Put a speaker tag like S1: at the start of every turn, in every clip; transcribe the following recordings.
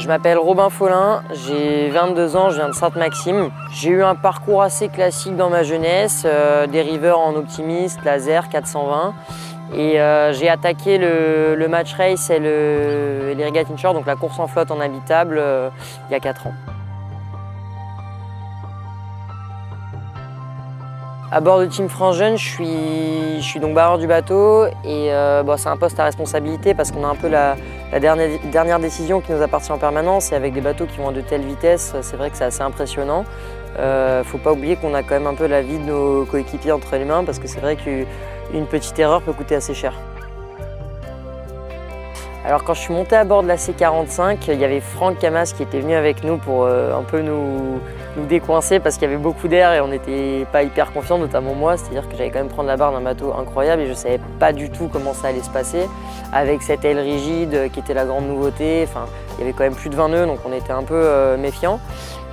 S1: Je m'appelle Robin Follin, j'ai 22 ans, je viens de Sainte-Maxime. J'ai eu un parcours assez classique dans ma jeunesse, euh, des rivers en optimiste, laser 420. Et euh, j'ai attaqué le, match race et, le, les donc la course en flotte en habitable, euh, il y a 4 ans. À bord de Team France Jeune, je suis, donc barreur du bateau et euh, c'est un poste à responsabilité parce qu'on a un peu la, dernière, décision qui nous appartient en permanence et avec des bateaux qui vont à de telles vitesses, c'est vrai que c'est assez impressionnant. Il euh, faut pas oublier qu'on a quand même un peu la vie de nos coéquipiers entre les mains parce que c'est vrai qu'une petite erreur peut coûter assez cher. Alors quand je suis monté à bord de la C45, il y avait Franck Camas qui était venu avec nous pour euh, un peu nous, décoincer parce qu'il y avait beaucoup d'air et on n'était pas hyper confiants, notamment moi. C'est-à-dire que j'allais quand même prendre la barre d'un bateau incroyable et je ne savais pas du tout comment ça allait se passer. Avec cette aile rigide qui était la grande nouveauté, enfin, il y avait quand même plus de 20 nœuds donc on était un peu euh, méfiants.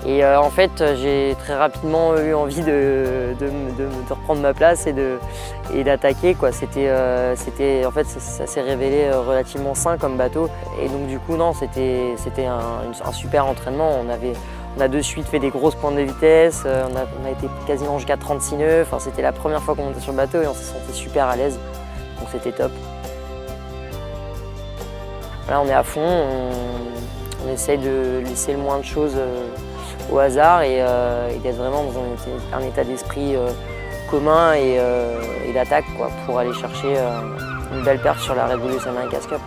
S1: Et euh, en fait, j'ai très rapidement eu envie de, reprendre ma place et d'attaquer. C'était, euh, en fait, ça, s'est révélé euh, relativement sain comme bateau. Et donc du coup, non, c'était un, super entraînement. On, a de suite fait des grosses pointes de vitesse. On a, été quasiment jusqu'à 36 nœuds. C'était la première fois qu'on montait sur le bateau et on s'est senti super à l'aise. Donc c'était top. Là, on est à fond. On, on essaye de laisser le moins de choses au hasard et, euh, et d'être vraiment dans un, état d'esprit euh, commun et, euh, d'attaque pour aller chercher une belle perte sur la Révolution America's Cup.